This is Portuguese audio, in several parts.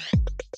あっ!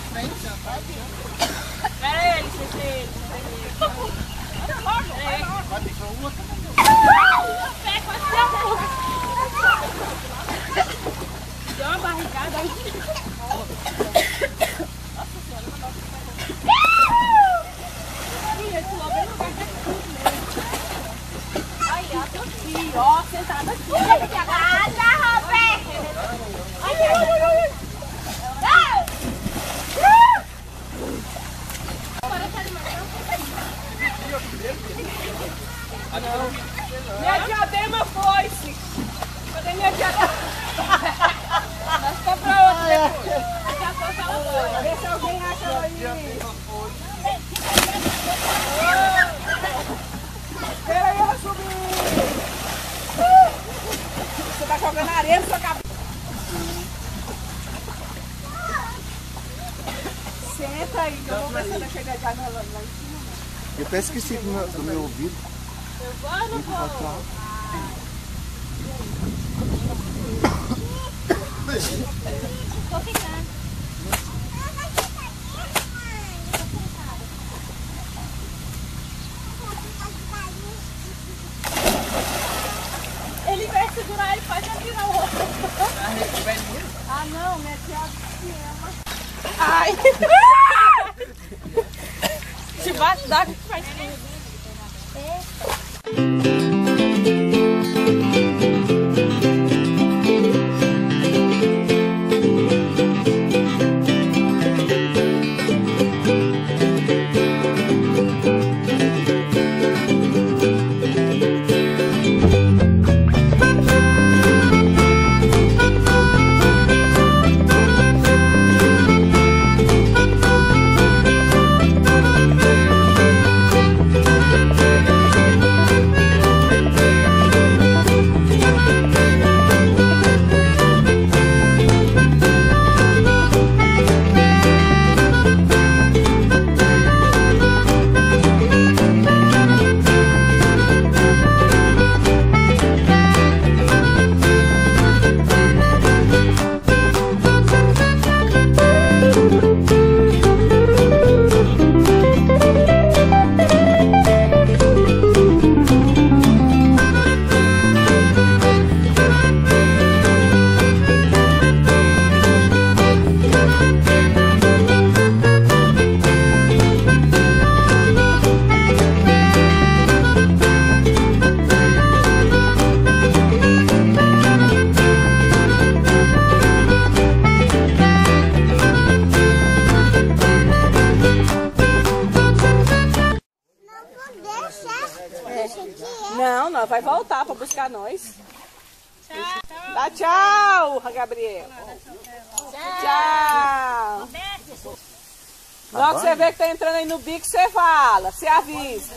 de frente, ó. Tá adiante. Pera aí, licença aí. Vai ter que Deu uma barrigada aí. Nossa senhora, eu não. Ih, esse é lugar. Aí, ó, ó, sentada aqui. Olha, Roberto. Olha, olha, olha. Minha diadema foi! Cadê minha diadema? Nós compramos tá outra depois. Daqui. Vê se alguém acha ela aí. Espera aí ela subir. Você tá jogando areia no seu cabeça. Eu que esqueci do meu, do meu ouvido. Eu vou ou não vou? Tô ficando. Ele vai segurar ele, pode virar o outro. Ah, não, minha tia se ama. Ai! Debaixo d'água faz Não, voltar pra buscar nós. Dá tchau, Gabriel. Tchau. Logo que você vê que tá entrando aí no bico, você fala, você avisa.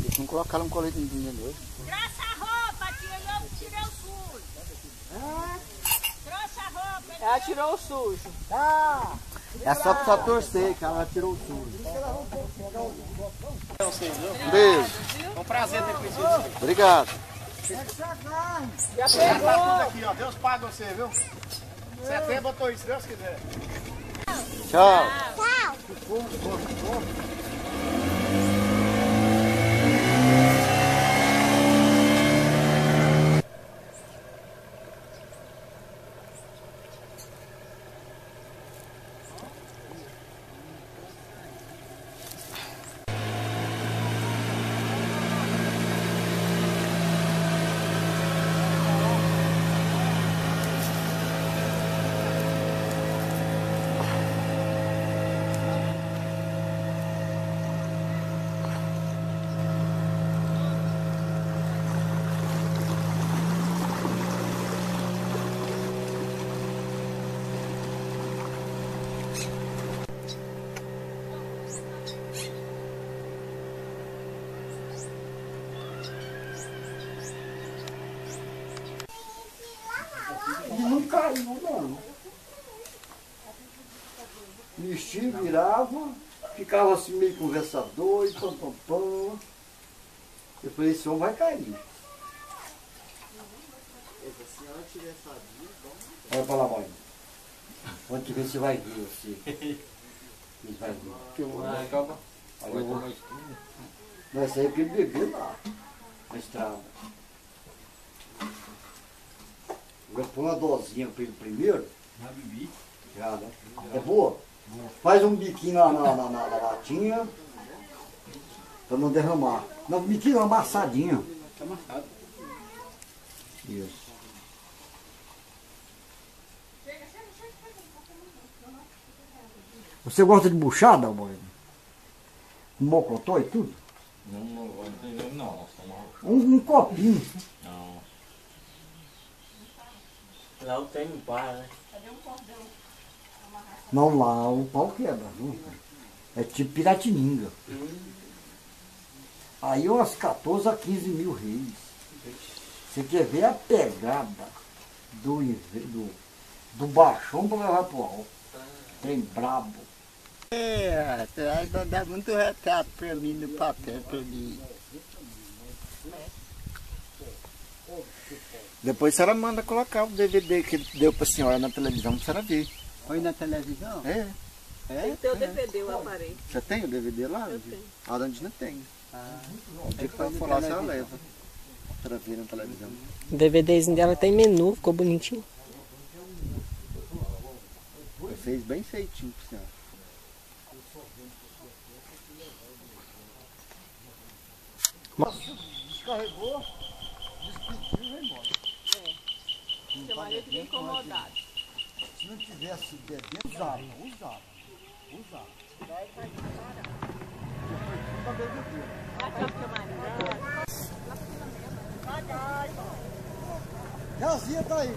Deixa eu colocar um colete de hoje. Trouxe a roupa, tia, eu tirei o sujo. Trouxe a roupa. Ela tirou o sujo. É só, só torcer que ela tirou o sujo. Um beijo. É um prazer ter conhecido você. Obrigado. Já Tá tudo pegou. aqui, ó. Deus paga você, viu? Setembro botou isso, se Deus quiser. Tchau. Não caiu, não. Mexia, virava, ficava assim meio conversador, e pam, pam, pam. Eu falei, esse homem vai cair. Olha pra lá, mãe. Quando tiver, você vai ver, você. Você vai ver. Aí eu vou... Aí é pra ele beber lá, na estrada. Eu vou pôr uma dosinha pra ele primeiro. Já bebi. Já, né? É boa? Faz um biquinho na, na, na, na- latinha. Pra não derramar. Não, biquinho amassadinho. Tá amassado. Isso. Você gosta de buchada, mãe? Mocotó e tudo? Não, não, não, não, não. Um, um copinho. não. Lá o tem para, né? Não, lá o pau quebra, viu? É tipo Piratininga. Aí umas 14 a 15 mil reis. Você quer ver a pegada do, do, do baixão para levar pro alto. Tem brabo. É, dá muito retrato pra mim no papel pra mim. Depois a senhora manda colocar o DVD que ele deu pra senhora na televisão pra senhora ver. Foi na televisão? É. Tem que ter o DVD, o aparelho. Você tem o DVD lá? Eu tenho. A Arandina tem. Ah, O dia que eu for lá, a senhora leva. Pra ver na televisão. O DVDzinho dela tem menu, ficou bonitinho. Eu fez bem feitinho pra senhora. Descarregou, despediu e vai embora. Seu marido fica incomodado. Se não tivesse bebendo, usava, usava. Usava. Jazinha tá aí.